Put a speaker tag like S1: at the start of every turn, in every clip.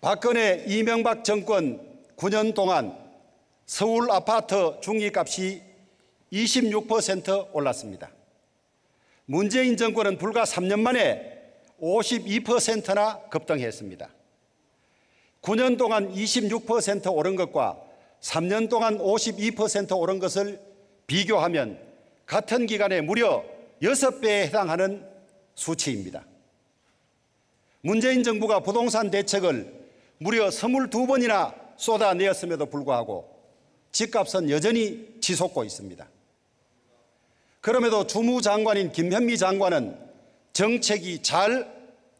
S1: 박근혜 이명박 정권 9년 동안 서울 아파트 중위값이 26% 올랐습니다. 문재인 정권은 불과 3년 만에 52%나 급등했습니다. 9년 동안 26% 오른 것과 3년 동안 52% 오른 것을 비교하면 같은 기간에 무려 6배에 해당하는 수치입니다. 문재인 정부가 부동산 대책을 무려 22번이나 쏟아내었음에도 불구하고 집값은 여전히 치솟고 있습니다. 그럼에도 주무 장관인 김현미 장관은 정책이 잘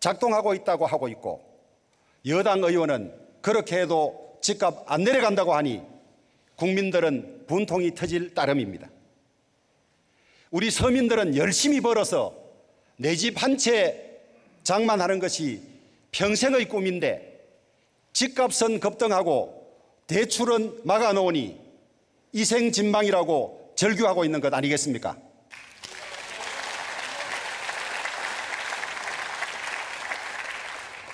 S1: 작동하고 있다고 하고 있고 여당 의원은 그렇게 해도 집값 안 내려간다고 하니 국민들은 분통이 터질 따름입니다. 우리 서민들은 열심히 벌어서 내 집 한 채 장만하는 것이 평생의 꿈인데 집값은 급등하고 대출은 막아놓으니 이생진망이라고 절규하고 있는 것 아니겠습니까?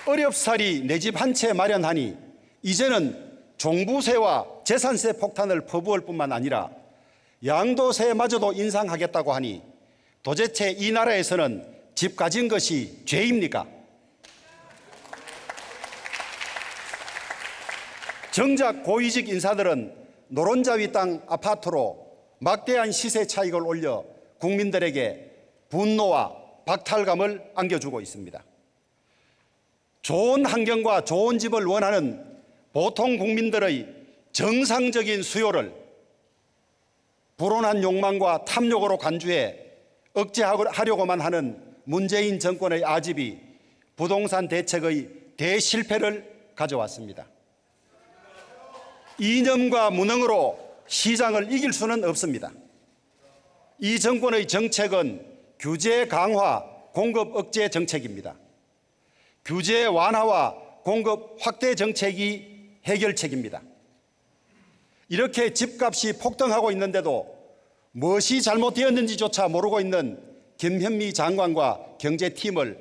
S1: 어렵사리 내 집 한 채 마련하니 이제는 종부세와 재산세 폭탄을 퍼부을 뿐만 아니라 양도세마저도 인상하겠다고 하니 도대체 이 나라에서는 집 가진 것이 죄입니까? 정작 고위직 인사들은 노른자위 땅 아파트로 막대한 시세 차익을 올려 국민들에게 분노와 박탈감을 안겨주고 있습니다. 좋은 환경과 좋은 집을 원하는 보통 국민들의 정상적인 수요를 불온한 욕망과 탐욕으로 간주해 억제하려고만 하는 문재인 정권의 아집이 부동산 대책의 대실패를 가져왔습니다. 이념과 무능으로 시장을 이길 수는 없습니다. 이 정권의 정책은 규제 강화, 공급 억제 정책입니다. 규제 완화와 공급 확대 정책이 해결책입니다. 이렇게 집값이 폭등하고 있는데도 무엇이 잘못되었는지조차 모르고 있는 김현미 장관과 경제팀을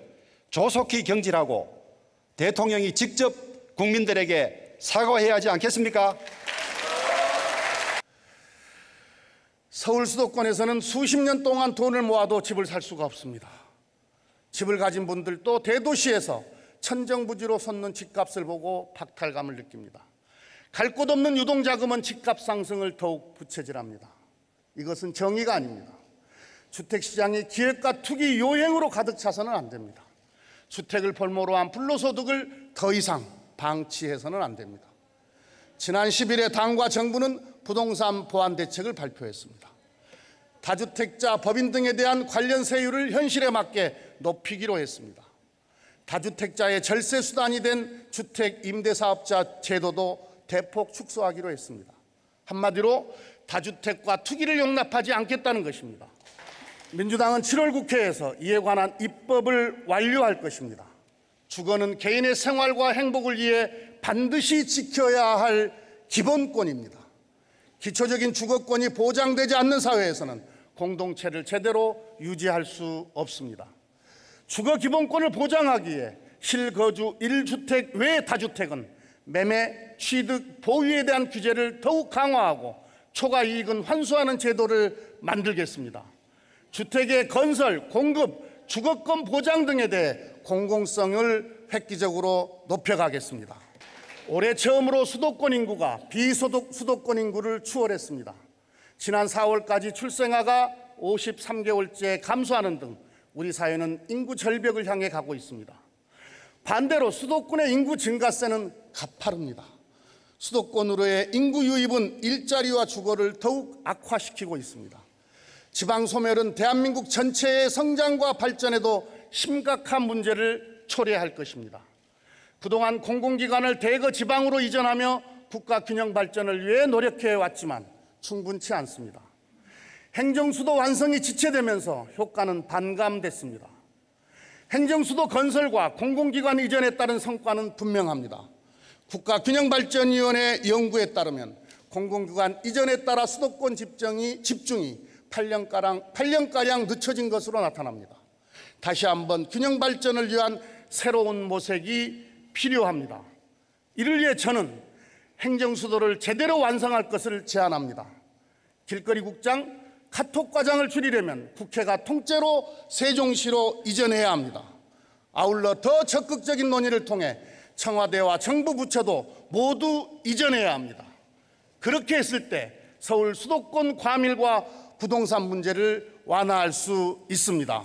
S1: 조속히 경질하고 대통령이 직접 국민들에게 사과해야 하지 않겠습니까?
S2: 서울 수도권에서는 수십 년 동안 돈을 모아도 집을 살 수가 없습니다. 집을 가진 분들도 대도시에서 천정부지로 솟는 집값을 보고 박탈감을 느낍니다. 갈 곳 없는 유동자금은 집값 상승을 더욱 부채질합니다. 이것은 정의가 아닙니다. 주택시장이 기획과 투기 요행으로 가득 차서는 안 됩니다. 주택을 볼모로 한 불로소득을 더 이상 방치해서는 안 됩니다. 지난 10일에 당과 정부는 부동산 보완 대책을 발표했습니다. 다주택자, 법인 등에 대한 관련 세율을 현실에 맞게 높이기로 했습니다. 다주택자의 절세 수단이 된 주택 임대사업자 제도도 대폭 축소하기로 했습니다. 한마디로 다주택과 투기를 용납하지 않겠다는 것입니다. 민주당은 7월 국회에서 이에 관한 입법을 완료할 것입니다. 주거는 개인의 생활과 행복을 위해 반드시 지켜야 할 기본권입니다. 기초적인 주거권이 보장되지 않는 사회에서는 공동체를 제대로 유지할 수 없습니다. 주거 기본권을 보장하기에 실거주 1주택 외 다주택은 매매, 취득, 보유에 대한 규제를 더욱 강화하고 초과 이익은 환수하는 제도를 만들겠습니다. 주택의 건설, 공급, 주거권 보장 등에 대해 공공성을 획기적으로 높여가겠습니다. 올해 처음으로 수도권 인구가 비소득 수도권 인구를 추월했습니다. 지난 4월까지 출생아가 53개월째 감소하는 등 우리 사회는 인구 절벽을 향해 가고 있습니다. 반대로 수도권의 인구 증가세는 가파릅니다. 수도권으로의 인구 유입은 일자리와 주거를 더욱 악화시키고 있습니다. 지방 소멸은 대한민국 전체의 성장과 발전에도 심각한 문제를 초래할 것입니다. 그동안 공공기관을 대거 지방으로 이전하며 국가 균형 발전을 위해 노력해 왔지만 충분치 않습니다. 행정수도 완성이 지체되면서 효과는 반감됐습니다. 행정수도 건설과 공공기관 이전에 따른 성과는 분명합니다. 국가균형발전위원회 연구에 따르면 공공기관 이전에 따라 수도권 집중이, 집중이 8년가량, 8년가량 늦춰진 것으로 나타납니다. 다시 한번 균형 발전을 위한 새로운 모색이 필요합니다. 이를 위해 저는 행정수도를 제대로 완성할 것을 제안합니다. 길거리 국장, 카톡 과장을 줄이려면 국회가 통째로 세종시로 이전해야 합니다. 아울러 더 적극적인 논의를 통해 청와대와 정부 부처도 모두 이전해야 합니다. 그렇게 했을 때 서울 수도권 과밀과 부동산 문제를 완화할 수 있습니다.